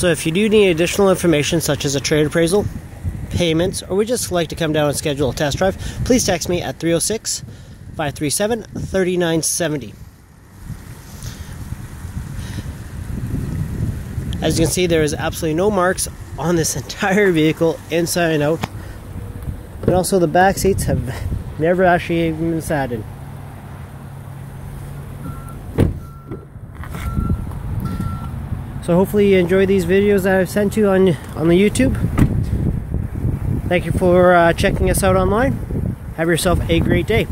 So if you do need additional information such as a trade appraisal, payments, or would just like to come down and schedule a test drive, please text me at 306 537 3970. As you can see, there is absolutely no marks on this entire vehicle, inside and out. And also, the back seats have never actually even been sat in. So hopefully you enjoy these videos that I've sent you on on the YouTube. Thank you for uh, checking us out online. Have yourself a great day.